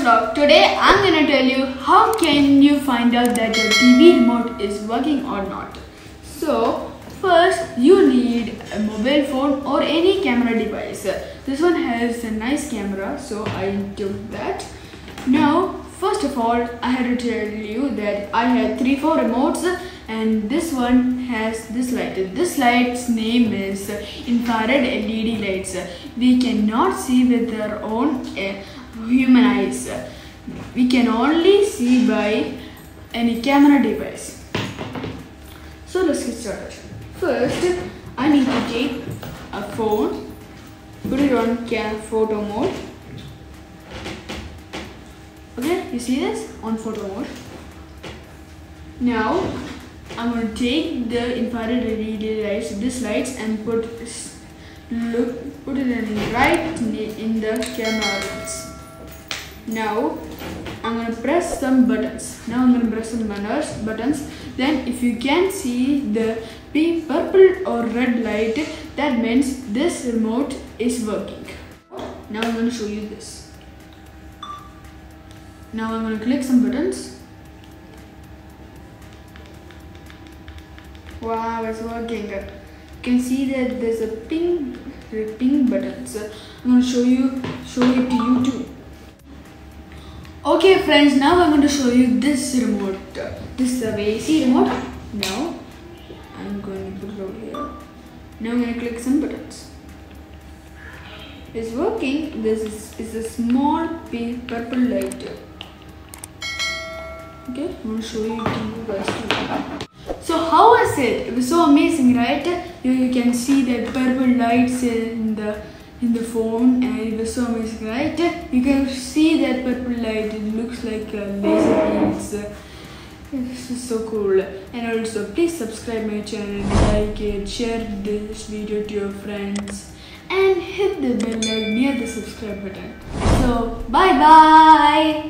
vlog. Today I'm gonna tell you how can you find out that your TV remote is working or not. So first you need a mobile phone or any camera device. This one has a nice camera so I took that. Now first of all I had to tell you that I had three four remotes and this one has this light. This light's name is infrared LED lights. We cannot see with our own uh, human eyes. We can only see by any camera device. So let's get started. First, I need to take a phone, put it on cam photo mode. Okay, you see this on photo mode. Now I'm going to take the infrared LED lights, this lights, and put look put it in right in the camera lens. Now I'm to press some buttons. Now I'm to press some buttons. buttons Then if you can see the pink purple or red light, that means this remote is working. Now I'm to show you this. Now I'm to click some buttons. Wow, it's working. You can see that there's a pink, pink button. So I'm to show you, show it to you too. Okay friends, now I'm going to show you this remote. This is a AC remote. Now I'm going to put it over here. Now I'm going to click some buttons. It's working. This is, is a small pink purple light. Okay, I'm going to show you to you guys too. So how was it? It was so amazing, right? You, you can see that purple lights in the in the phone and it was so amazing, right? You can see that purple light. It looks like a laser beam. It's, uh, this is so cool. And also, please subscribe my channel, like it, share this video to your friends, and hit the bell near the subscribe button. So, bye bye.